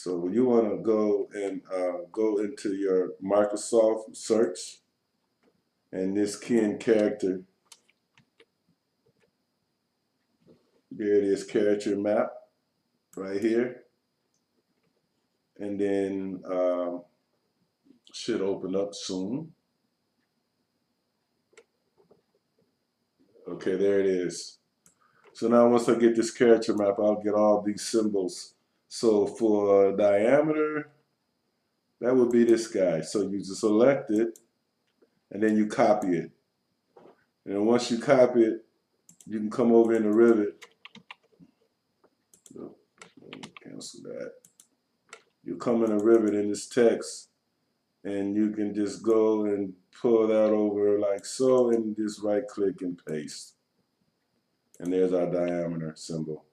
So you want to go and uh, go into your Microsoft search and this key character. There it is, character map right here. And then um, should open up soon. Okay, there it is. So now once I get this character map, I'll get all these symbols. So for diameter, that would be this guy. So you just select it and then you copy it. And once you copy it, you can come over in the Revit. Cancel that. You come in a Revit in this text and you can just go and pull that over like so and just right click and paste. And there's our diameter symbol.